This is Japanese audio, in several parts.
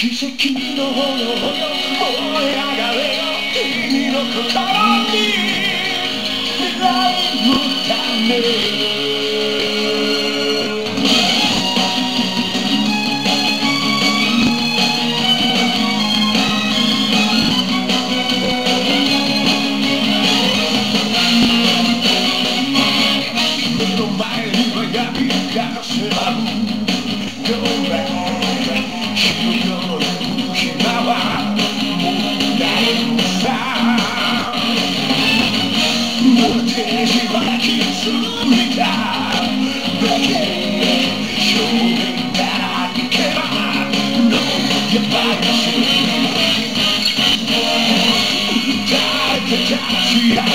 奇跡のほ炎燃え上がれよ。君の心にライブたね知らな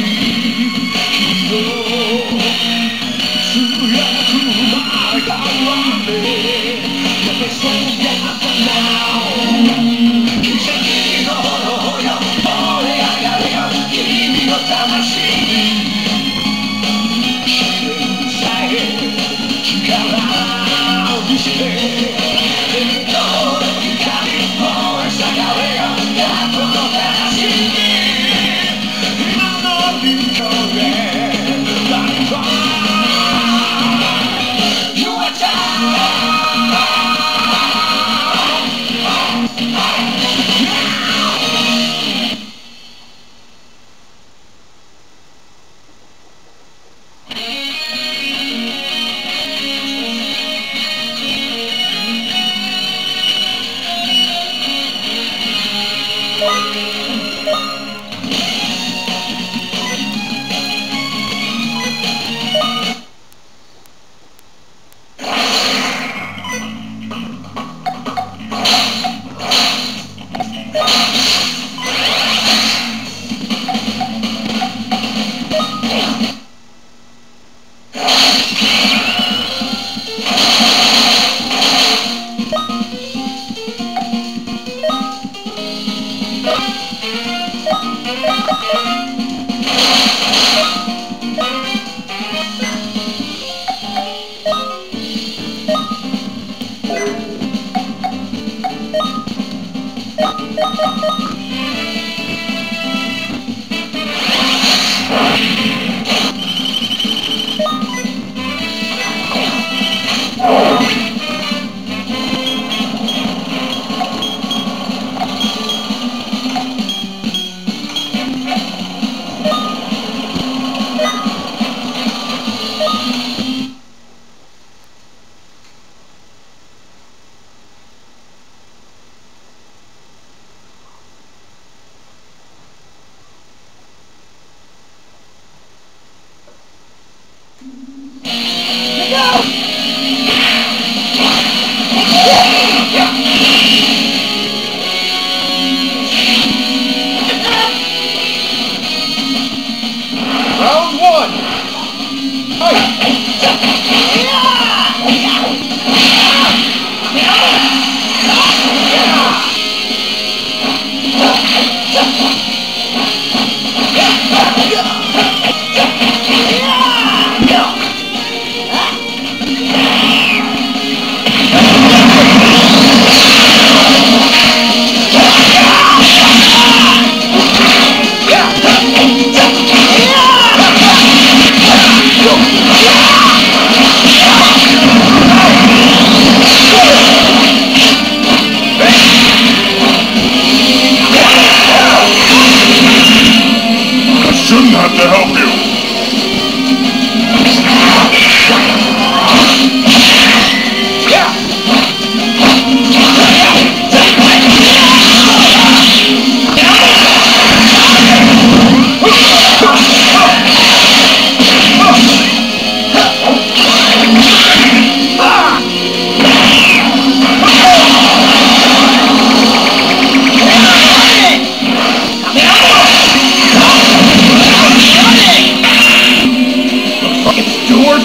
い you Yeah!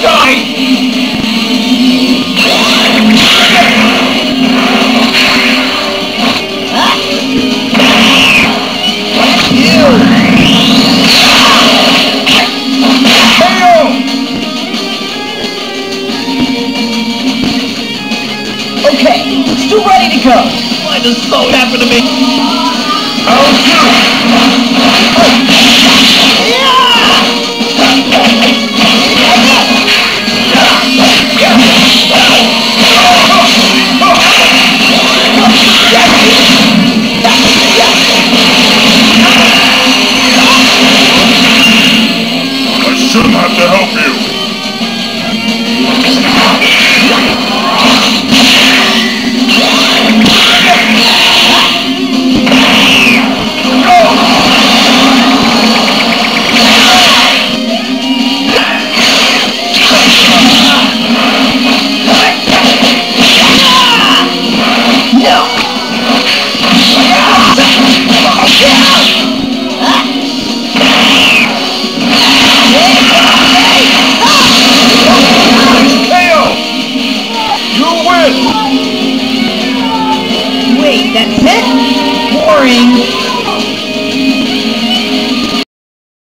die!